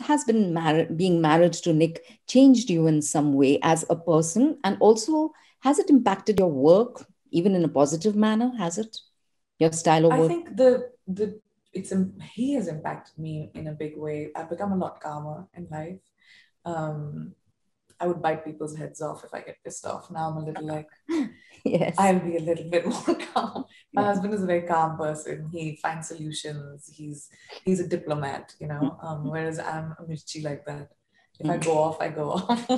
has been married, being married to Nick changed you in some way as a person? And also, has it impacted your work, even in a positive manner? Has it? Your style of work? I think the the it's he has impacted me in a big way. I've become a lot calmer in life. Um, I would bite people's heads off if I get pissed off. Now I'm a little like, yes, I'll be a little bit more calm. My yeah. husband is a very calm person. He finds solutions. He's he's a diplomat, you know. Um, whereas I'm a mirchi like that. If I mm. go off, I go off.